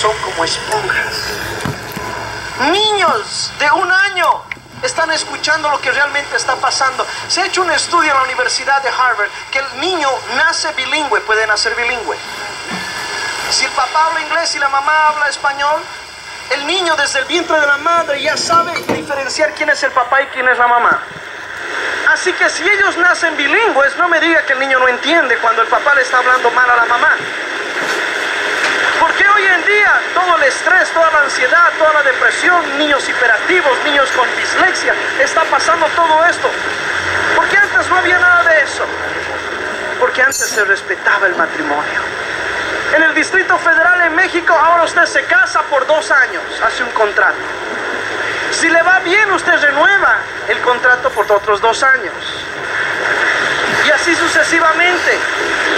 son como esponjas. Niños de un año están escuchando lo que realmente está pasando. Se ha hecho un estudio en la Universidad de Harvard que el niño nace bilingüe, puede nacer bilingüe. Si el papá habla inglés y la mamá habla español, el niño desde el vientre de la madre ya sabe diferenciar quién es el papá y quién es la mamá. Así que si ellos nacen bilingües, no me diga que el niño no entiende cuando el papá le está hablando mal a la mamá. Todo el estrés, toda la ansiedad, toda la depresión, niños hiperactivos, niños con dislexia, está pasando todo esto. Porque antes no había nada de eso. Porque antes se respetaba el matrimonio. En el Distrito Federal en México ahora usted se casa por dos años, hace un contrato. Si le va bien, usted renueva el contrato por otros dos años. Y así sucesivamente.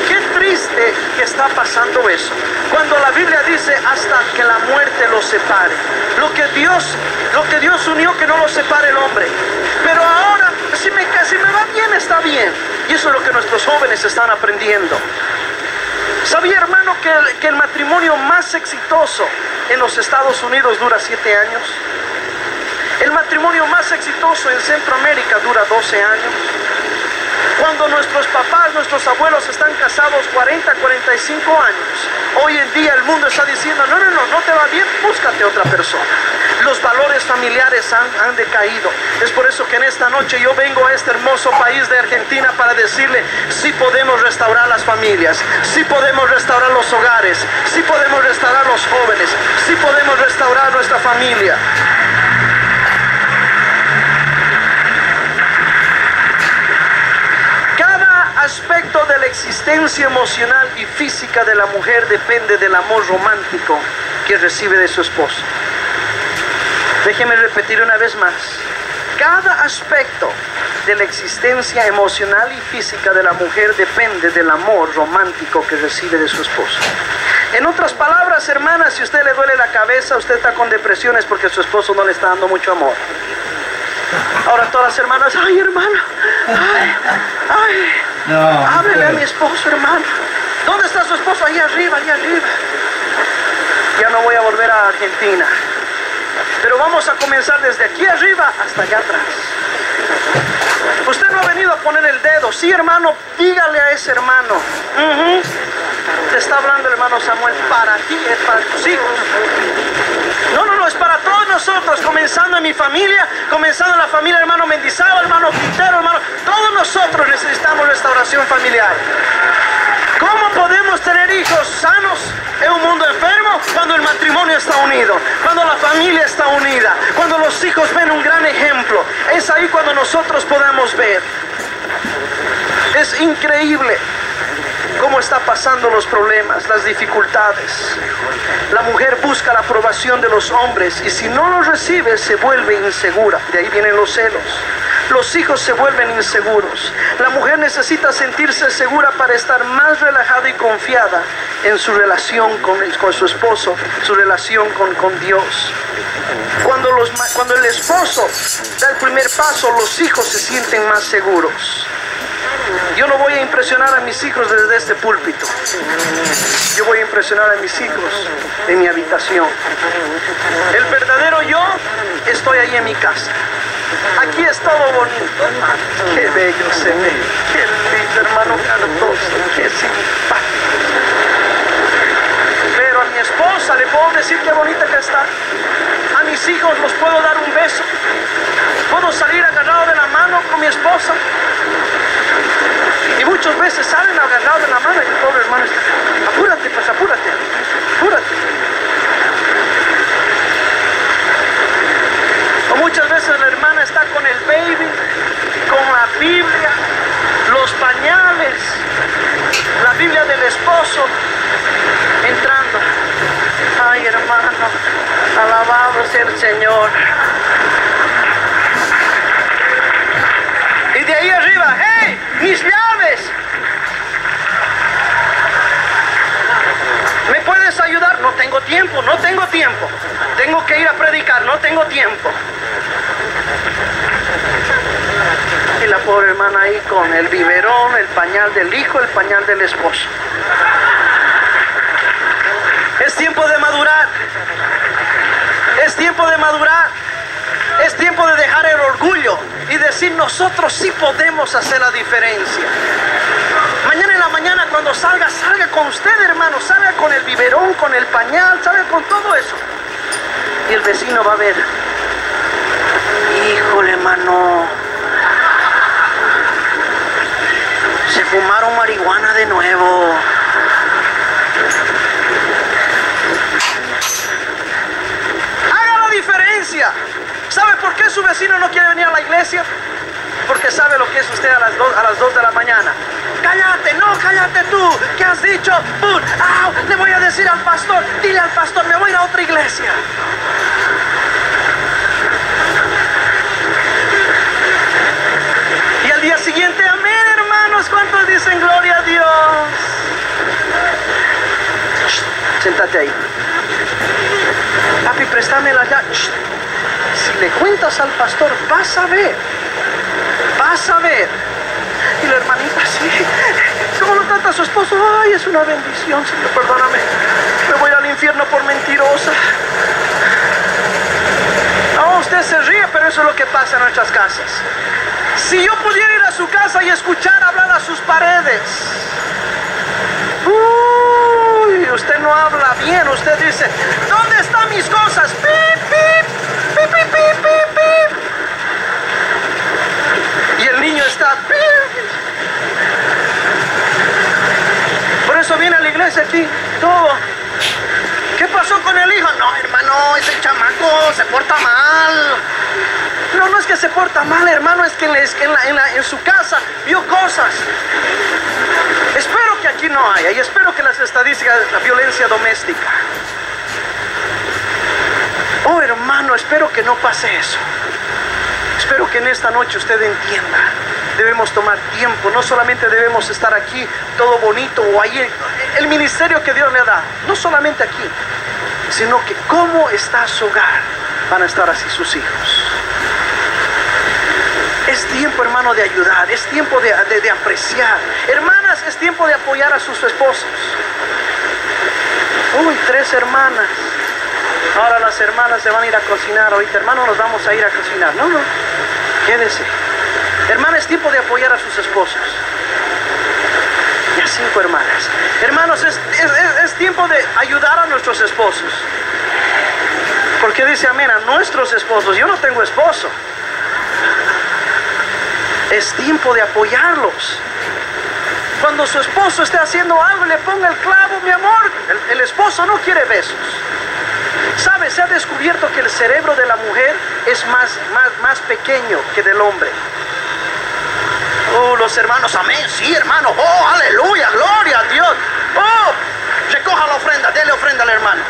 Qué triste que está pasando eso. Cuando la Biblia dice hasta que la muerte los separe. Lo que Dios, lo que Dios unió que no lo separe el hombre. Pero ahora, si me, va bien, está bien. Y eso es lo que nuestros jóvenes están aprendiendo. ¿Sabía, hermano, que el, que el matrimonio más exitoso en los Estados Unidos dura siete años? El matrimonio más exitoso en Centroamérica dura 12 años. Cuando nuestros papás, nuestros abuelos están casados 40, 45 años, hoy en día el mundo está diciendo, no, no, no, no te va bien, búscate otra persona. Los valores familiares han, han decaído. Es por eso que en esta noche yo vengo a este hermoso país de Argentina para decirle, sí podemos restaurar las familias, sí podemos restaurar los hogares, sí podemos restaurar los jóvenes, sí podemos restaurar nuestra familia. aspecto de la existencia emocional y física de la mujer depende del amor romántico que recibe de su esposo. Déjeme repetir una vez más. Cada aspecto de la existencia emocional y física de la mujer depende del amor romántico que recibe de su esposo. En otras palabras, hermanas, si usted le duele la cabeza, usted está con depresiones porque su esposo no le está dando mucho amor. Ahora todas las hermanas, ay hermano, ay, ay, no, háblele a mi esposo, hermano. ¿Dónde está su esposo? Ahí arriba, ahí arriba. Ya no voy a volver a Argentina. Pero vamos a comenzar desde aquí arriba hasta allá atrás. Usted no ha venido a poner el dedo. Sí, hermano, dígale a ese hermano. Te está hablando el hermano Samuel. Para ti es para tus hijos. No, no, no, es para todos nosotros, comenzando en mi familia, comenzando en la familia hermano Mendizábal, hermano Quintero, hermano. Todos nosotros necesitamos restauración familiar. ¿Cómo podemos tener hijos sanos en un mundo enfermo cuando el matrimonio está unido? Cuando la familia está unida, cuando los hijos ven un gran ejemplo. Es ahí cuando nosotros podemos ver. Es increíble cómo está pasando los problemas, las dificultades. La mujer busca la aprobación de los hombres y si no los recibe se vuelve insegura. De ahí vienen los celos. Los hijos se vuelven inseguros. La mujer necesita sentirse segura para estar más relajada y confiada en su relación con, su esposo, su relación con, con Dios. Cuando, los, cuando el esposo da el primer paso, los hijos se sienten más seguros. Impresionar a mis hijos desde este púlpito. Yo voy a impresionar a mis hijos en mi habitación. El verdadero yo estoy ahí en mi casa. Aquí es todo bonito, Qué bello se ve. Qué lindo, hermano Cardoso. Qué simpático. Pero a mi esposa le puedo decir qué bonita que está. A mis hijos los puedo dar un beso. Puedo salir agarrado de la mano con mi esposa. Muchas veces salen agarrados de la mano y el pobre hermano está, apúrate, pues apúrate, apúrate. O muchas veces la hermana está con el baby, con la Biblia, los pañales, la Biblia del esposo, entrando. Ay hermano, alabado sea el Señor. Y de ahí arriba, ¡hey! ¡Mis llaves! ¿Me puedes ayudar? No tengo no tengo tiempo. Tengo que ir a predicar, no tengo tiempo. Y la pobre hermana ahí con el biberón, el pañal del hijo, el pañal del esposo. Es tiempo de madurar. Es tiempo de madurar. Es tiempo de dejar el orgullo y decir nosotros sí podemos hacer la diferencia. Cuando salga, salga con usted hermano, salga con el biberón, con el pañal, salga con todo eso. Y el vecino va a ver, híjole hermano, se fumaron marihuana de nuevo. Haga la diferencia. ¿Sabe por qué su vecino no quiere venir a la iglesia? Porque sabe lo que es usted a las 2 a las dos de la mañana. Cállate, no, cállate tú. ¿Qué has dicho? Bun, au, le voy a decir al pastor, dile al pastor, me voy a ir a otra iglesia. Y al día siguiente, amén, hermanos, ¿cuántos dicen gloria a Dios? Shh, Siéntate ahí. Papi, préstame la llave. Si le cuentas al pastor, vas a ver. Vas a ver. Y la hermanita, sí. ¿Cómo lo trata su esposo? Ay, es una bendición, Señor, perdóname. Me voy al infierno por mentirosa. No, usted se ríe, pero eso es lo que pasa en nuestras casas. Si yo pudiera ir a su casa y escuchar hablar a sus paredes. Uy, usted no habla bien, usted dice, ¿dónde están mis cosas? Pip, pip, pip, pip, pip, pip. Y el niño está, pip. Por eso viene a todo. ¿Qué pasó con el hijo? No, hermano, ese chamaco se porta mal. No, no es que se porta mal, hermano, es que en, la- en en su casa vio cosas. Espero que aquí no haya y espero que las estadísticas de la violencia doméstica. Oh, hermano, espero que no pase eso. Espero que en esta noche usted entienda. Debemos tomar tiempo, no solamente debemos estar aquí todo bonito o ahí, el ministerio que Dios le da, no solamente aquí, sino que cómo está su hogar, van a estar así sus hijos. Es tiempo, hermano, de ayudar, es tiempo de, de- apreciar. Hermanas, es tiempo de apoyar a sus esposos. Uy, tres hermanas. Ahora las hermanas se van a ir a cocinar. Ahorita, hermano, nos vamos a ir a cocinar. No, no, quédese. Hermana, es tiempo de apoyar a sus esposos. Ya cinco hermanas. Hermanos, es, es- es- es tiempo de ayudar a nuestros esposos. Porque dice amén a nuestros esposos. Yo no tengo esposo. Es tiempo de apoyarlos. Cuando su esposo esté haciendo algo le ponga el clavo, mi amor, el, el esposo no quiere besos. ¿Sabe? Se ha descubierto que el cerebro de la mujer es más, más, más pequeño que del hombre. Oh, los hermanos, amén, sí, hermano. Oh, aleluya, gloria a Dios. Oh, recoja la ofrenda, dele ofrenda al hermano.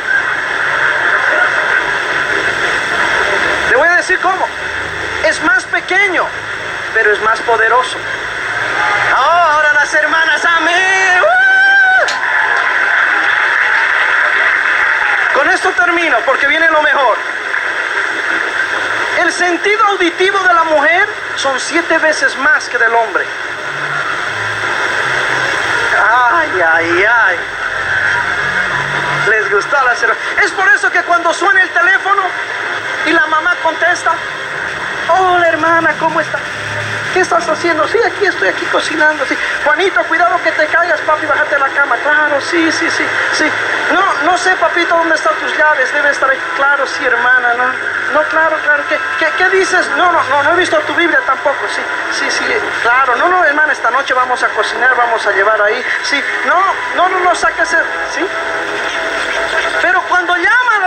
Le voy a decir cómo. Es más pequeño, pero es más poderoso. Oh, ahora las hermanas, amén. ¡Uh! Con esto termino, porque viene lo mejor. El sentido auditivo de la mujer son siete veces más que del hombre. Ay, ay, ay. Les gustó a las hermanas. Es por eso que cuando suena el teléfono y la mamá contesta, hola hermana, ¿cómo está? ¿Qué estás haciendo? Sí, aquí estoy aquí cocinando. Sí. Juanito, cuidado que te caigas, papi, bájate de la cama. Claro, sí, sí, sí, sí. No, no sé, papito, dónde están tus llaves. Debe estar ahí. Claro, sí, hermana. No, no claro, claro. ¿Qué, qué, dices? No, no, no, no he visto tu Biblia tampoco. Sí, sí, sí, claro. No, no, hermana, esta noche vamos a cocinar, vamos a llevar ahí. Sí, no, no, no, no, sáquese. Sí.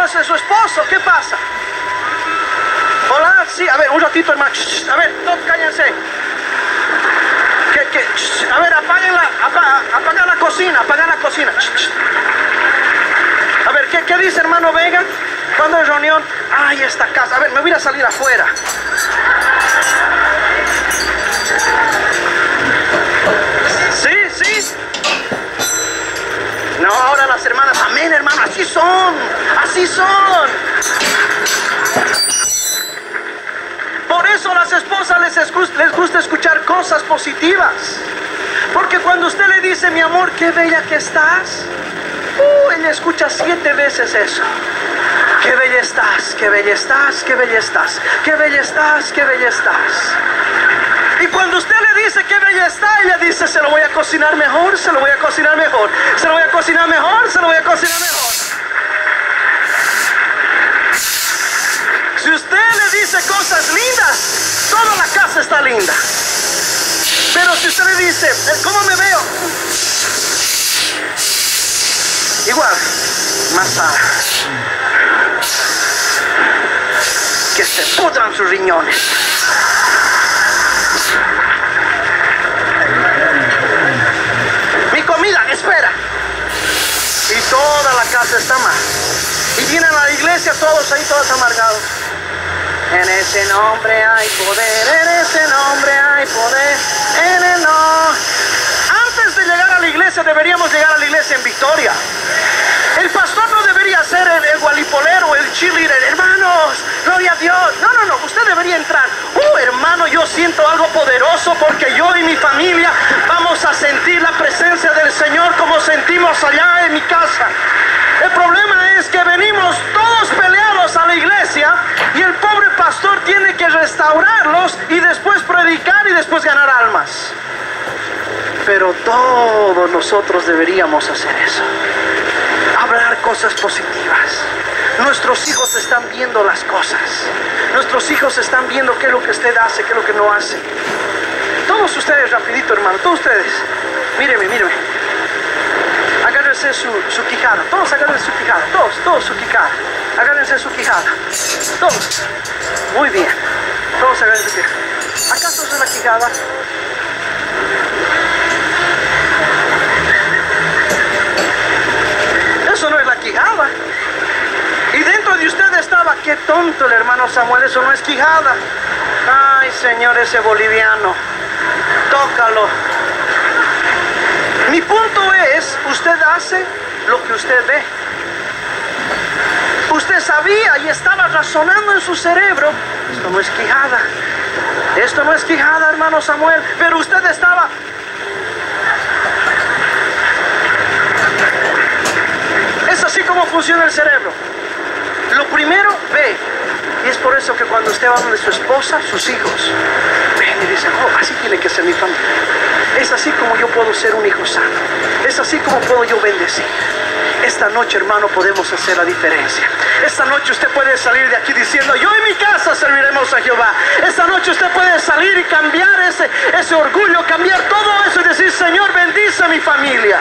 A su esposo, ¿qué pasa? Hola, sí, a ver, un ratito, hermano. A ver, todos cállense. ¿Qué, qué? Shh, A ver, apaguen la, apa- apaga la cocina, apaga la cocina. A ver, ¿qué, ¿qué dice hermano Vega? ¿Cuándo es reunión? Ay, esta casa. A ver, me voy a salir afuera. No, ahora las hermanas, amén, hermano, así son, así son. Por eso las esposas les, les gusta escuchar cosas positivas. Porque cuando usted le dice, mi amor, qué bella que estás, Uh, ella escucha siete veces eso. Qué bella estás, qué bella estás, qué bella estás, qué bella estás, qué bella estás. Y cuando dice qué bella está, ella dice, se lo voy a cocinar mejor, se lo voy a cocinar mejor, se lo voy a cocinar mejor, se lo voy a cocinar mejor. Si usted le dice cosas lindas, toda la casa está linda. Pero si usted le dice, ¿cómo me veo? Igual, más sana. Que se pudran sus riñones. Mi comida, espera. Y toda la casa está mal. Y vienen a la iglesia todos ahí, todos amargados. En ese nombre hay poder, en ese nombre hay poder, en el no. Antes de llegar a la iglesia deberíamos llegar a la iglesia en victoria. El pastor no debería ser el, el gualipolero, el cheerleader. Hermanos, gloria a Dios. No, no, no. Usted debería entrar. Uh, hermano, siento algo poderoso porque yo y mi familia vamos a sentir la presencia del Señor como sentimos allá en mi casa. El problema es que venimos todos peleados a la iglesia y el pobre pastor tiene que restaurarlos y después predicar y después ganar almas. Pero todos nosotros deberíamos hacer eso. Hablar cosas positivas. Nuestros hijos están viendo las cosas. Nuestros hijos están viendo qué es lo que usted hace, qué es lo que no hace. Todos ustedes, rapidito hermano, todos ustedes. Míreme, míreme. Agárrense su, su quijada. Todos agárrense su quijada. Todos, todos su quijada. Agárrense su quijada. Todos. Muy bien. Todos agárrense su quijada. ¿Acaso es la quijada? Dentro de usted estaba, qué tonto el hermano Samuel, eso no es quijada. Ay, Señor, ese boliviano, tócalo. Mi punto es, usted hace lo que usted ve. Usted sabía y estaba razonando en su cerebro, esto no es quijada. Esto no es quijada, hermano Samuel, pero usted estaba Es así como funciona el cerebro. Lo primero, ve. Y es por eso que cuando usted va donde su esposa, sus hijos, ven y dicen, oh, así tiene que ser mi familia. Es así como yo puedo ser un hijo sano. Es así como puedo yo bendecir. Esta noche, hermano, podemos hacer la diferencia. Esta noche usted puede salir de aquí diciendo, yo en mi casa serviremos a Jehová. Esta noche usted puede salir y cambiar ese, ese orgullo, cambiar todo eso y decir, Señor, bendice a mi familia.